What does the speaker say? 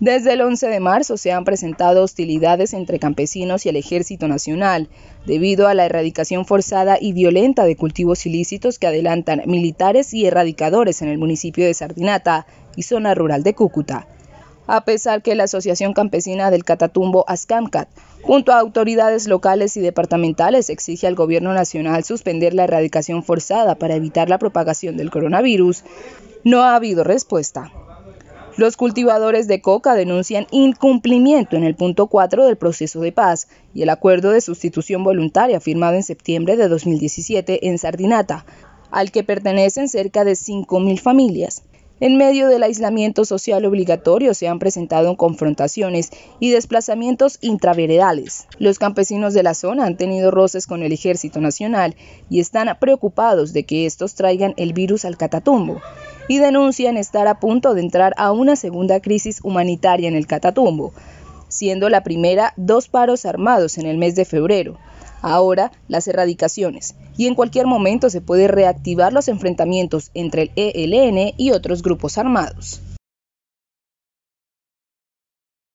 Desde el 11 de marzo se han presentado hostilidades entre campesinos y el Ejército Nacional, debido a la erradicación forzada y violenta de cultivos ilícitos que adelantan militares y erradicadores en el municipio de Sardinata y zona rural de Cúcuta. A pesar que la Asociación Campesina del Catatumbo Ascamcat, junto a autoridades locales y departamentales, exige al gobierno nacional suspender la erradicación forzada para evitar la propagación del coronavirus, no ha habido respuesta. Los cultivadores de coca denuncian incumplimiento en el punto 4 del proceso de paz y el acuerdo de sustitución voluntaria firmado en septiembre de 2017 en Sardinata, al que pertenecen cerca de 5.000 familias. En medio del aislamiento social obligatorio se han presentado confrontaciones y desplazamientos intraveredales. Los campesinos de la zona han tenido roces con el Ejército Nacional y están preocupados de que estos traigan el virus al Catatumbo y denuncian estar a punto de entrar a una segunda crisis humanitaria en el Catatumbo, siendo la primera dos paros armados en el mes de febrero, ahora las erradicaciones, y en cualquier momento se puede reactivar los enfrentamientos entre el ELN y otros grupos armados.